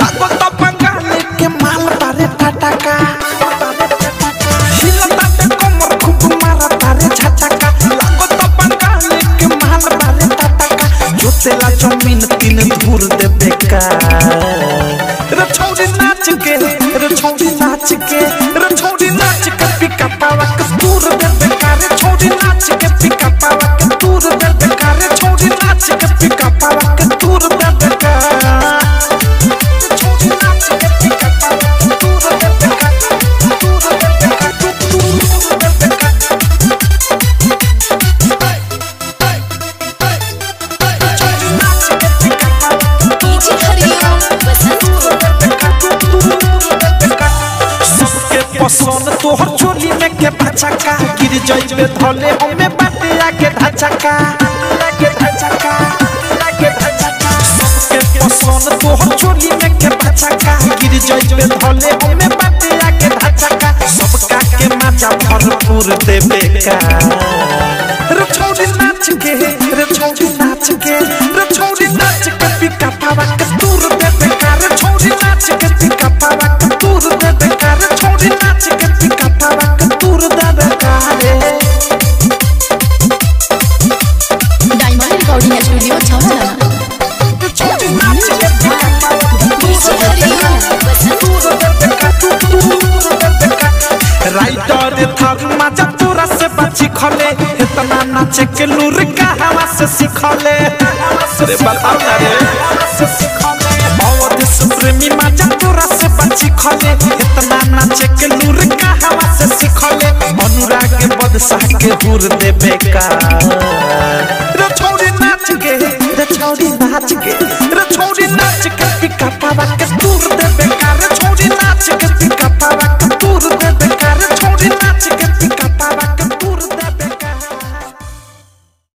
लागता बंगाली के माल तारे टटका जोतेला ज़मीन तीन धूर दे बेकार रे नाच के रे नाच के पसंद तोहर चोली में के भचका गिर जइबे धले हमें बाटे आके धचका। लागे धचका तोहर चोली में के भचका गिर जइबे धले हमें बाटे आके धचका। सबका के मज़ा भरपूर देबे का। रे छौड़ी नाच के, रे छौड़ी नाच के। राइटर के लूर कहावा से सिखले रे बताओ ना रे से सिखले अवध से प्रेमी मज़ा पूरा से बची खले इतना नाचे के अनुराग बदशाह के हुर देबे का छोड़ी नाच के, रे छोड़ी नाच के पिकपावा के दूर दे बेकार छोड़ी नाच के पिकपावा के दूर दे